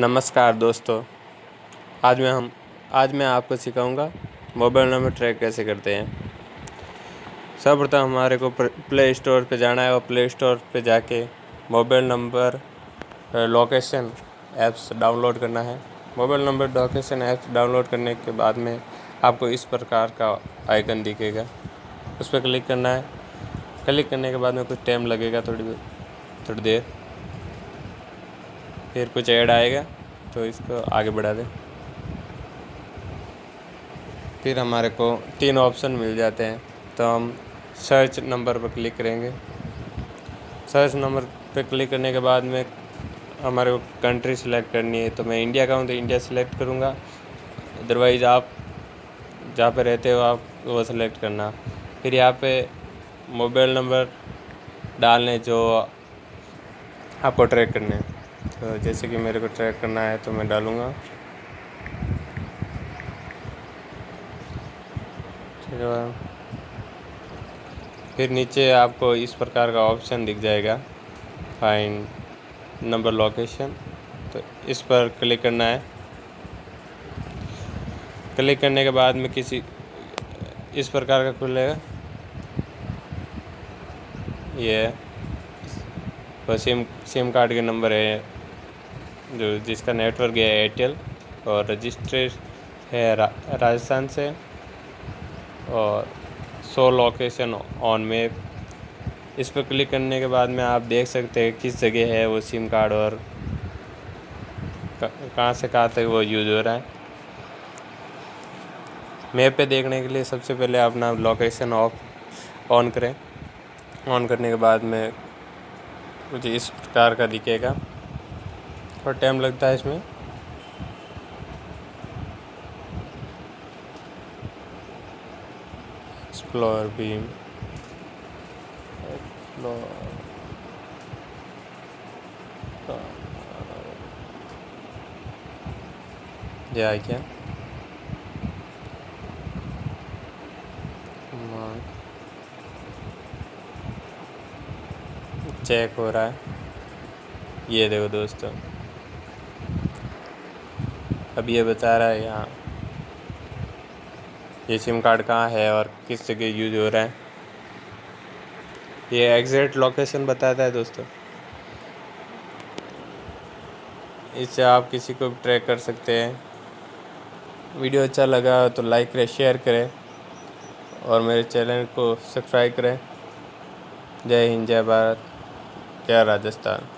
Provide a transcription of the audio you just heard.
नमस्कार दोस्तों। आज मैं हम आज मैं आपको सिखाऊँगा मोबाइल नंबर ट्रैक कैसे करते हैं। सर्वप्रथम हमारे को प्ले स्टोर पे जाना है और प्ले स्टोर पे जाके mobile number location apps download करना है। Mobile number, location apps download करने के बाद में आपको इस प्रकार का आइकन दिखेगा। उस पर क्लिक करना है। क्लिक करने के बाद में कुछ टाइम लगेगा थोड़ी थोड़ी देर। फिर कुछ ऐड आएगा तो इसको आगे बढ़ा दें। फिर हमारे को तीन ऑप्शन मिल जाते हैं तो हम सर्च नंबर पर क्लिक करेंगे। सर्च नंबर पर क्लिक करने के बाद में हमारे को कंट्री सिलेक्ट करनी है तो मैं इंडिया का हूँ तो इंडिया सिलेक्ट करूँगा। अदरवाइज़ आप जहाँ पे रहते हो, आप वो सिलेक्ट करना। फिर यहाँ पे मोबाइल नंबर डालने जो आपको ट्रैक करने हैं। तो जैसे कि मेरे को ट्रैक करना है तो मैं डालूँगा। ठीक है फिर नीचे आपको इस प्रकार का ऑप्शन दिख जाएगा। फाइंड नंबर लोकेशन तो इस पर क्लिक करना है। क्लिक करने के बाद में किसी, इस प्रकार का खुलेगा। ये तो सिम सिम कार्ड के नंबर है जो जिसका नेटवर्क है एयरटेल और रजिस्ट्रेड है रा, राजस्थान से और सो लोकेशन ऑन मैप इस पर क्लिक करने के बाद में आप देख सकते हैं किस जगह है वो सिम कार्ड और कहाँ से कहाँ तक वो यूज़ हो रहा है। मैप पे देखने के लिए सबसे पहले अपना लोकेशन ऑफ़ ऑन करें। ऑन करने के बाद में मुझे इस प्रकार का दिखेगा। थोड़ा टाइम लगता है इसमें। एक्सप्लोर बीम एक्सप्लोर क्या चेक हो रहा है। ये देखो दोस्तों। अब ये बता रहा है यहाँ। ये सिम कार्ड कहाँ है और किस जगह यूज़ हो रहा है? ये एग्जैक्ट लोकेशन बताता है दोस्तों। इससे आप किसी को भी ट्रैक कर सकते हैं। वीडियो अच्छा लगा तो लाइक करें शेयर करें और मेरे चैनल को सब्सक्राइब करें। जय हिंद, जय भारत, जय राजस्थान।